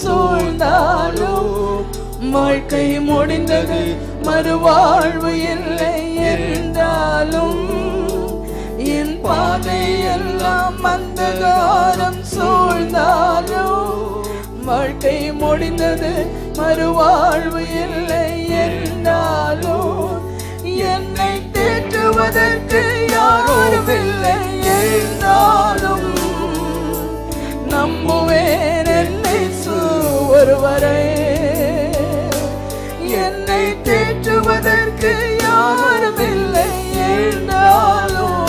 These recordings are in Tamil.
சூழ்ந்தாலும் வாழ்க்கை முடிந்தது. மறுவாழ்வு இல்லை என்றாலும் என் பாதை எல்லாம் அந்தகாரம் சூழ்ந்தாலும் வாழ்க்கை முடிந்தது. மறுவாழ்வு இல்லை என்றாலும் என்னை தேற்றுவதற்கு யாரும் இல்லை என்றாலும் நம்புவேன் ஒருவரை என்னை தேற்றுவதற்கு யாரும் இல்லை என்றாலும்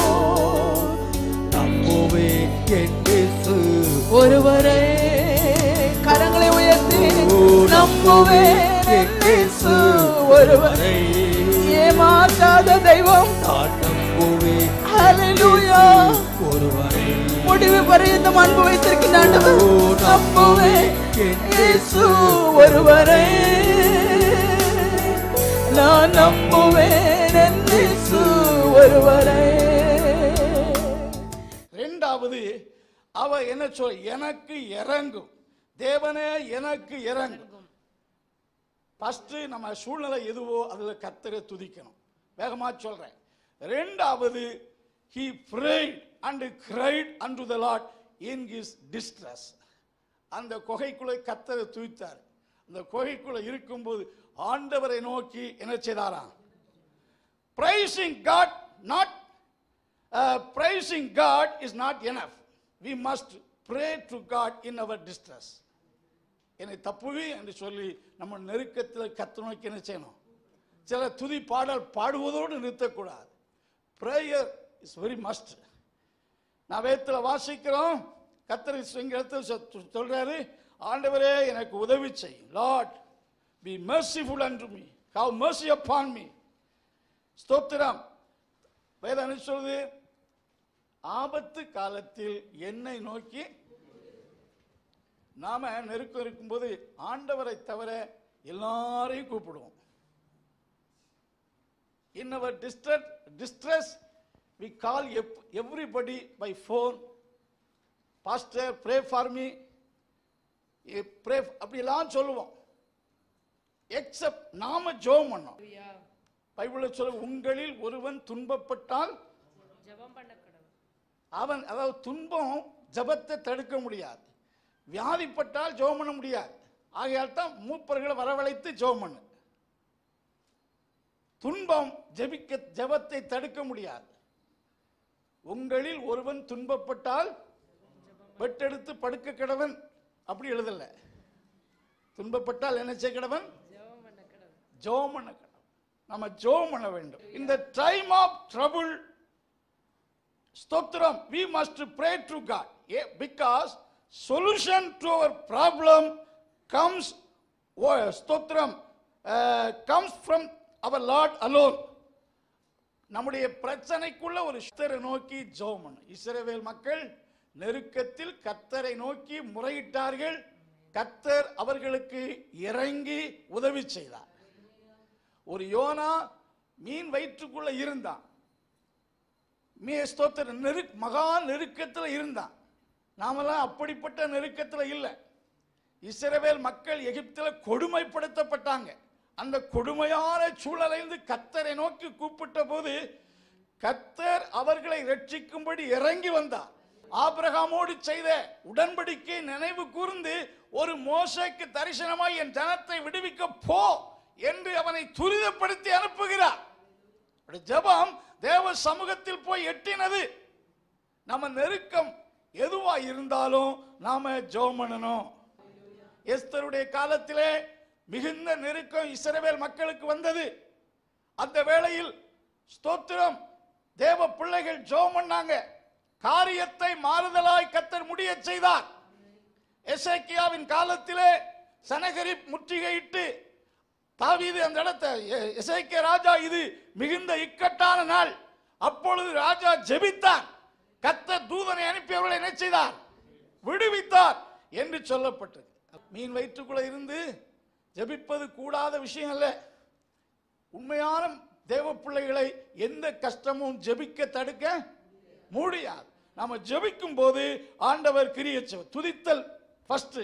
நம்புவே என் இயேசு. ஒருவரை கரங்களை உயர்த்தி நம்புவேன் என் இயேசு. ஒருவரை ஏமாற்றாத தெய்வம். நம்புவே ஹalleluya. ஒருவரை. முடிவு பரியந்தம் அன்பு வைத்திருக்கின்ற ஆண்டவர். நம்புவேன் இயேசு ஒருவரை நான் நம்புவேன் இயேசு ஒருவரை. ரெண்டாவது அவ என்ன சொல் எனக்கு இறங்கும். தேவனே எனக்கு இறங்கும். ஃபஸ்ட்டு நம்ம சூழ்நிலை எதுவோ அதில் கத்தரை துதிக்கணும். வேகமாக சொல்கிறேன் ரெண்டாவது he prayed and cried and the Lord in his distress அந்த குகைக்குள்ளே கத்தரை துதித்தார் அந்த குகைக்குள்ளே இருக்கும்போது ஆண்டவரை நோக்கி என்ன செய்தாராம்? Praising God not praising God is not enough we must pray to God in our distress என்னை தப்புவி என்று சொல்லி நம்ம நெருக்கத்தில் கத்த நோக்கி என்ன செய்யணும்? சில துதி பாடல் பாடுவதோடு நிறுத்தக்கூடாது. ப்ரேயர் இஸ் வெரி மஸ்ட் நான் வேத்தில் வாசிக்கிறோம். கத்தரி எங்க சொல்கிறாரு சொ- ஆண்டவரே எனக்கு உதவி செய். Lord be merciful unto me have mercy upon me ஸ்தோத்திரம். வேதம் சொல்லுது ஆபத்து காலத்தில் என்னை நோக்கி நாம் நெருக்கம் இருக்கும்போது ஆண்டவரை தவிர எல்லாரையும் கூப்பிடுவோம். In our distress distress we call up everybody by phone pray for me. Eh, pray அப்படிலாம் சொல்லுவோம். எக்ஸப்ட் நாம ஜெபம் பண்ணோம். பைபிளில் சொல்ல உங்களில் ஒருவன் துன்பப்பட்டால் அவன் அதாவது துன்பம் ஜெபத்தை தடுக்க முடியாது. வியாதிப்பட்டால் ஜெபம் பண்ண முடியாது. ஆகையால் தான் மூப்பர்களை வரவழைத்து ஜெபம் பண்ணு. துன்பம் ஜெபிக்க ஜெபத்தை தடுக்க முடியாது. உங்களில் ஒருவன் துன்பப்பட்டால் வெட்டெடுத்து படுக்க கிடவன் அப்படி எழுதல. துன்பப்பட்டால் என்ன செய்ய கிடவன்? ஜோம் பண்ண கிடவன். நம்ம ஜோம் பண்ண வேண்டும் இந்த டைம் ஆஃப் ட்ரபுள் ஸ்தோத்திரம். We must pray to God a because solution to our problem comes ஸ்தோத்திரம் comes from our Lord alone நம்முடைய பிரச்சனைக்குள்ள ஒரு கர்த்தரை நோக்கி ஜோம் பண்ணு இஸ்ரேவேல் மக்கள் நெருக்கத்தில் கத்தரை நோக்கி முறையிட்டார்கள். கத்தர் அவர்களுக்கு இறங்கி உதவி செய்தார். ஒரு யோனா மீன் வயிற்றுக்குள்ள இருந்தான். மீ ஸ்தோத்திர நெரு மகா நெருக்கத்தில் இருந்தான். நாமெல்லாம் அப்படிப்பட்ட நெருக்கத்தில் இல்லை. இஸ்ரவேல் மக்கள் எகிப்தில் கொடுமைப்படுத்தப்பட்டாங்க. அந்த கொடுமையான சூழலிருந்து கத்தரை நோக்கி கூப்பிட்ட போது கத்தர் அவர்களை ரட்சிக்கும்படி இறங்கி வந்தார். ஆபிரகாமோடு செய்த உடன்படிக்கை நினைவு கூர்ந்து ஒரு மோசைக்கு தரிசனமாய் என் ஜனத்தை விடுவிக்க போ என்று அவனை துரிதப்படுத்தி அனுப்புகிறார். ஜபம் ஜெபம் தேவ சமூகத்தில் போய் எட்டினது. நம்ம நெருக்கம் எதுவா இருந்தாலும் நாம ஜோம் பண்ணணும். எஸ்தருடைய காலத்திலே மிகுந்த நெருக்கம் இஸ்ரவேல் மக்களுக்கு வந்தது. அந்த வேளையில் ஸ்தோத்திரம் தேவ பிள்ளைகள் ஜெபம் பண்ணாங்க. காரியத்தை மாறுதலாய் கத்தர் முடிய செய்தார். எசேக்கியாவின் காலத்திலே சனகரிப் முற்றுகையிட்டு தாவீது அந்த இடத்தை எ- ராஜா இது மிகுந்த இக்கட்டான நாள். அப்பொழுது ராஜா ஜெபித்தான் கத்த தூதனை அனுப்பியவர்களை என்ன செய்தார்? விடுவித்தார் என்று சொல்லப்பட்டது. மீன் வயிற்றுக்குள்ள இருந்து ஜெபிப்பது கூடாத விஷயம் அல்ல. உண்மையான தேவ பிள்ளைகளை எந்த கஷ்டமும் ஜெபிக்க தடுக்க முடியாது. நாம ஜெபிக்கும் போது ஆண்டவர் கிரியை. துதித்தல் first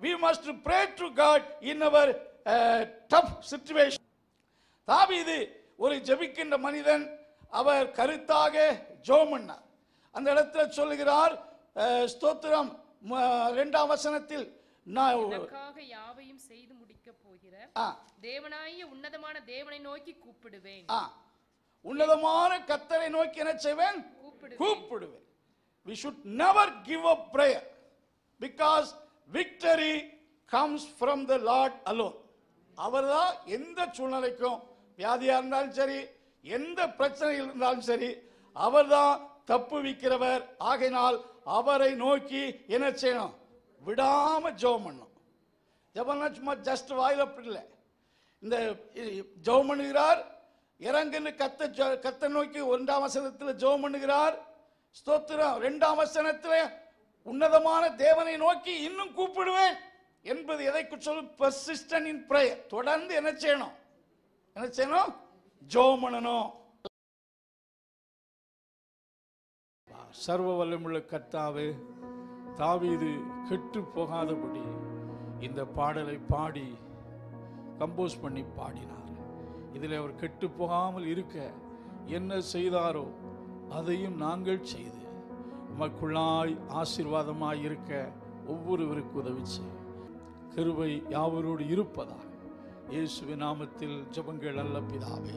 we must pray to God in our uh, tough situation. தாவீது ஒரு ஜெபிக்கின்ற மனிதன் அவர் கருத்தாக பண்ணார். அந்த இடத்துல சொல்லுகிறார் ஸ்தோத்திரம் ம- இரண்டாம் வசனத்தில் யாவையும் செய்து முடிக்கப் போகிற ஆ, தேவனாகிய உன்னதமான தேவனை நோக்கி கூப்பிடுவேன். உன்னதமான கத்தரை நோக்கி என்ன செய்வேன்? கூப்பிடுவேன். கூப்பிடுவேன். We should never give up prayer because victory comes from the lord alone. அவர்தான் எந்த சூழ்நிலைக்கும் வியாதியா இருந்தாலும் சரி எந்த பிரச்சனையில் இருந்தாலும் சரி அவர்தான் தப்புவிக்கிறவர் ஆகையினால் அவரை நோக்கி என்ன செய்யணும்? விடாம ஜெபம் பண்ணணும் ஜெபம்னா சும்மா ஜஸ்ட் வாயில அப்படி இல்லை. இந்த ஜெபம் பண்ணுகிறார் இறங்குன்னு கத்த கத்த நோக்கி ஒன்றாம் வசனத்தில் ஜோம் பண்ணுகிறார். ஸ்தோத்திரம். ரெண்டாம் வசனத்தில் உன்னதமான தேவனை நோக்கி இன்னும் கூப்பிடுவேன் என்பது எதை சொல்லும் persistent இன் ப்ரேயர் தொடர்ந்து என்ன செய்யணும்? என்ன செய்யணும்? ஜோம் பண்ணணும். சர்வ வல்லமுள்ள கர்த்தாவே தாவீது கெட்டு போகாதபடி இந்த பாடலை பாடி கம்போஸ் பண்ணி பாடினார். இதில் அவர் கெட்டு போகாமல் இருக்க என்ன செய்தாரோ அதையும் நாங்கள் செய்து உமக்குள்ளாய் ஆசீர்வாதமாய் இருக்க ஒவ்வொருவருக்கு உதவி செய்யும் கிருவை யாவரோடு இருப்பதாக இயேசுவின் நாமத்தில் ஜபங்கள் அல்ல பிதாவே.